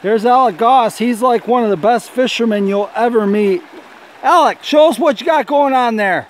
There's Alec Goss. He's like one of the best fishermen you'll ever meet. Alec, show us what you got going on there.